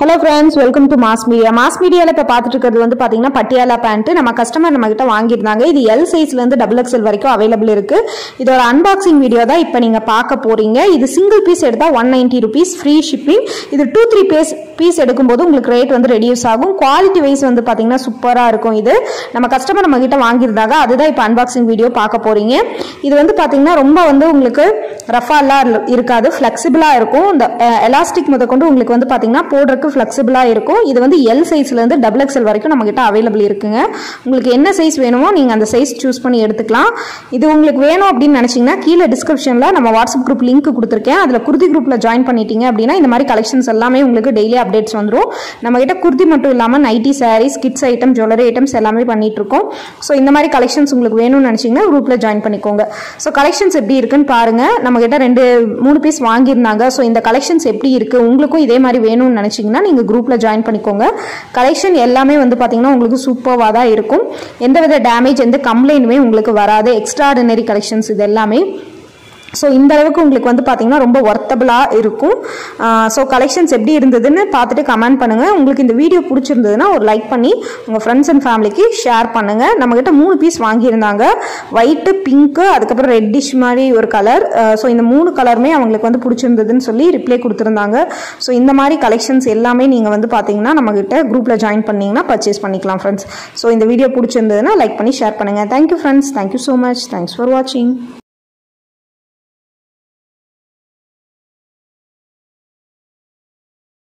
Hello friends welcome to mass media mass மீடியாவில் இப்போ பார்த்துட்டு இருக்கிறது வந்து பார்த்தீங்கன்னா பட்டியாலா பேண்ட் நம்ம கஸ்டமர் நம்ம கிட்ட வாங்கியிருந்தாங்க. இது எல் சைஸ்லேருந்து டபுள் எக்ஸ்எல் வரைக்கும் அவைலபிள் இருக்குது இதோட அன்பாக்சிங் வீடியோ தான் இப்போ நீங்கள் பார்க்க போறீங்க. இது சிங்கிள் பீஸ் எடுத்தால் one ninety rupees free shipping இது டூ த்ரீ பீஸ் பீஸ் எடுக்கும்போது உங்களுக்கு ரேட் வந்து ரெடியூஸ் ஆகும். குவாலிட்டி வைஸ் வந்து பார்த்தீங்கன்னா சூப்பராக இருக்கும் இது. நம்ம கஸ்டமர் நம்ம கிட்ட வாங்கியிருந்தாங்க. அதுதான் இப்போ அன்பாக்சிங் வீடியோ பார்க்க போகிறீங்க இது வந்து பார்த்தீங்கன்னா ரொம்ப வந்து உங்களுக்கு ரஃபாலாம் இருக்காது. ஃப்ளெக்சிபிளாக இருக்கும். இந்த எலாஸ்டிக் முதற்கொண்டு உங்களுக்கு வந்து பார்த்தீங்கன்னா போடுறதுக்கு ஃப்ளெக்சிபிளாக இருக்கும். இது வந்து எல் சைஸ்லேருந்து டபுள் எக்ஸ்எல் வரைக்கும் நம்மக்கிட்ட அவைலபிள் இருக்குங்க. உங்களுக்கு என்ன சைஸ் வேணுமோ நீங்கள் அந்த சைஸ் சூஸ் பண்ணி எடுத்துக்கலாம். இது உங்களுக்கு வேணும் அப்படின்னு நினச்சிங்கன்னா கீழே டிஸ்கிரிப்ஷனில் நம்ம வாட்ஸ்அப் குரூப் லிங்க் கொடுத்துருக்கேன். அதில் குர்தி குரூப்பில் ஜாயின் பண்ணிட்டீங்க அப்படின்னா இந்த மாதிரி கலெக்ஷன்ஸ் எல்லாமே உங்களுக்கு டெய்லி அப்டேட்ஸ் வந்துடும் நம்மக்கிட்ட குர்தி மட்டும் இல்லாமல் nighty sarees kids item jewellery items எல்லாமே பண்ணிகிட்ருக்கோம் ஸோ இந்த மாதிரி கலெக்ஷன்ஸ் உங்களுக்கு வேணும்னு நினச்சிங்கன்னா குரூப்பில் ஜாயின் பண்ணிக்கோங்க. ஸோ கலெக்ஷன்ஸ் எப்படி இருக்குன்னு பாருங்கள் நம்மக்கிட்ட ரெண்டு மூணு பீஸ் வாங்கியிருந்தாங்க. ஸோ இந்த கலெக்ஷன்ஸ் எப்படி இருக்குது உங்களுக்கும் இதே மாதிரி வேணும்னு நினச்சிங்கன்னா நீங்கள் குரூப்பில் ஜாயின் பண்ணிக்கோங்க. கலெக்ஷன் எல்லாமே வந்து பார்த்தீங்கன்னா உங்களுக்கு சூப்பர்வாக தான் இருக்கும். எந்தவித டேமேஜ் எந்த கம்ப்ளைண்ட்டுமே உங்களுக்கு வராது. எக்ஸ்ட்ராடினரி கலெக்ஷன்ஸ் இது எல்லாமே. ஸோ இந்த அளவுக்கு உங்களுக்கு வந்து பார்த்தீங்கன்னா ரொம்ப ஒர்த்தபிளாக இருக்கும். ஸோ கலெக்ஷன்ஸ் எப்படி இருந்ததுன்னு பார்த்துட்டு கமெண்ட் பண்ணுங்கள் உங்களுக்கு இந்த வீடியோ பிடிச்சிருந்ததுன்னா ஒரு லைக் பண்ணி உங்கள் ஃப்ரெண்ட்ஸ் அண்ட் ஃபேமிலிக்கு ஷேர் பண்ணுங்கள் நம்மக்கிட்ட மூணு பீஸ் வாங்கியிருந்தாங்க. ஒயிட்டு பிங்க்கு அதுக்கப்புறம் ரெட்டிஷ் மாதிரி ஒரு கலர் ஸோ இந்த மூணு கலருமே அவங்களுக்கு வந்து பிடிச்சிருந்ததுன்னு சொல்லி ரிப்ளை கொடுத்துருந்தாங்க. ஸோ இந்த மாதிரி கலெக்ஷன்ஸ் எல்லாமே நீங்கள் வந்து பார்த்தீங்கன்னா நம்மக்கிட்ட குரூப்பில் ஜாயின் பண்ணிங்கன்னா பர்ச்சேஸ் பண்ணிக்கலாம் ஃப்ரெண்ட்ஸ் ஸோ இந்த வீடியோ பிடிச்சிருந்ததுன்னா லைக் பண்ணி ஷேர் பண்ணுங்கள் thank you friends thank you so much thanks for வாட்சிங்